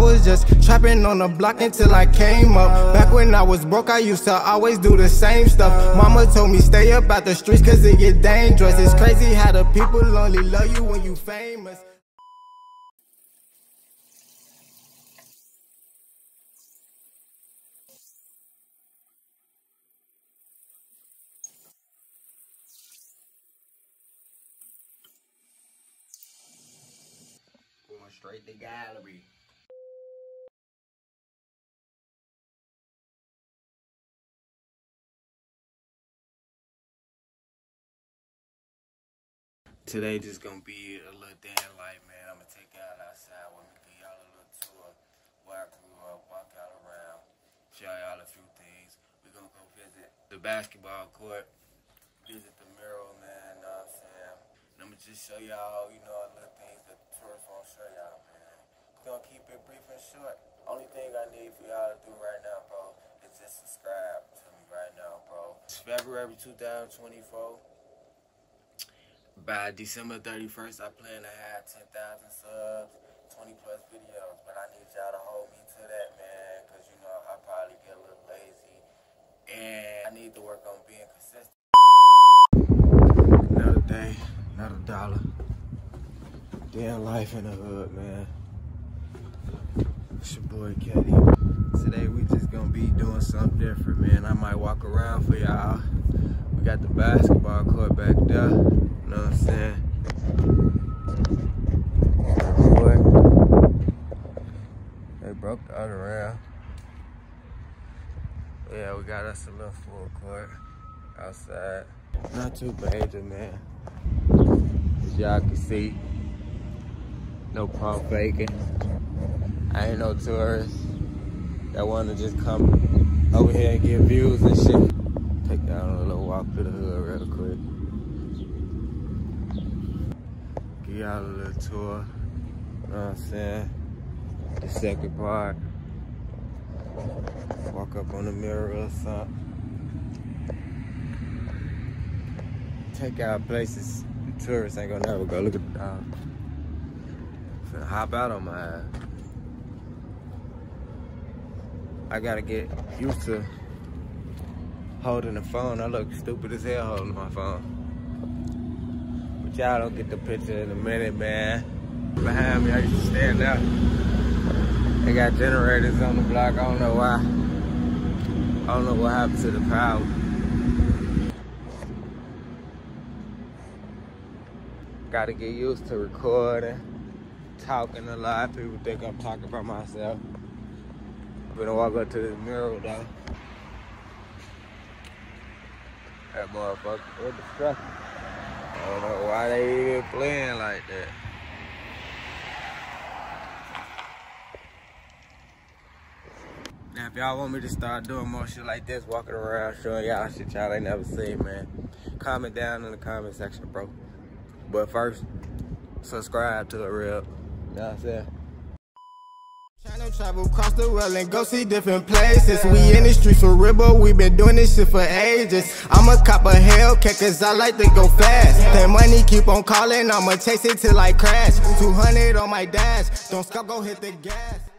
was just trapping on the block until I came up. Back when I was broke, I used to always do the same stuff. Mama told me stay up out the streets cause it get dangerous. It's crazy how the people only love you when you famous. Straight to gallery. Today just gonna be a little day in life, man. I'm gonna take y'all outside with me, give y'all a little tour where I grew up, walk y'all around, show y'all a few things. We're gonna go visit the basketball court, visit the mural, man, know what I'm saying? And I'm gonna just show y'all, you know, little things that the tourists won't show y'all, man. We're gonna keep it brief and short. Only thing I need for y'all to do right now, bro, is just subscribe to me right now, bro. It's February 2024 by December 31st, I plan to have 10,000 subs, 20 plus videos. But I need y'all to hold me to that, man, because you know I probably get a little lazy. And I need to work on being consistent. Another day, another dollar. Damn life in the hood, man. It's your boy KD. Today we just gonna be doing something different, man. I might walk around for y'all. We got the basketball court back there. You know what I'm saying? They broke the other round. Yeah, we got us a little full court outside. Not too major, man. As y'all can see, no pump faking. I ain't no tourists that want to just come over here and get views and shit. Take on a little walk through the hood real quick. Give y'all a little tour. You know what I'm saying? The second part. Walk up on the mirror or something. Take out places tourists ain't gonna never go. Look at the dog. Finna hop out on my ass. I gotta get used to holding the phone. I look stupid as hell holding my phone. But y'all don't get the picture in a minute, man. Behind me, I used to stand up. They got generators on the block. I don't know why. I don't know what happened to the power. Gotta get used to recording, talking a lot. People think I'm talking about myself. I'm gonna walk up to the mirror though. That motherfucker, the fuck? I don't know why they even playing like that. Now, if y'all want me to start doing more shit like this, walking around showing y'all shit y'all ain't never seen, man, comment down in the comment section, bro. But first, subscribe to the real. You know what I'm saying? Travel across the world and go see different places. We in the streets for but we been doing this shit for ages. I'm a cop of Hellcat cause I like to go fast. That money keep on calling, I'ma chase it till I crash. 200 on my dash, don't stop, go hit the gas.